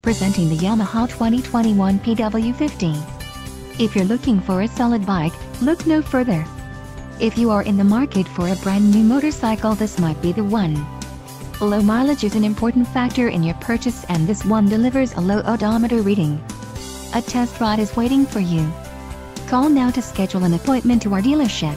Presenting the Yamaha 2021 PW50. If you're looking for a solid bike, look no further. If you are in the market for a brand new motorcycle this might be the one. Low mileage is an important factor in your purchase and this one delivers a low odometer reading. A test ride is waiting for you. Call now to schedule an appointment to our dealership.